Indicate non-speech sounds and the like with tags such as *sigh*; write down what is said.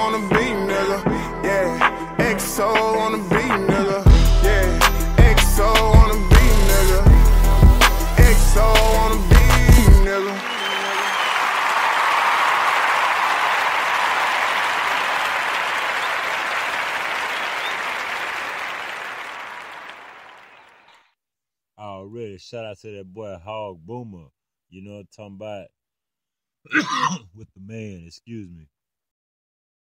on the beat, nigga. Yeah, XO on the beat, nigga. Yeah, XO on the beat, nigga. XO on the beat, nigga. Oh, really? Shout out to that boy Hog Boomer. You know what I'm talking about? *coughs* With the man, excuse me.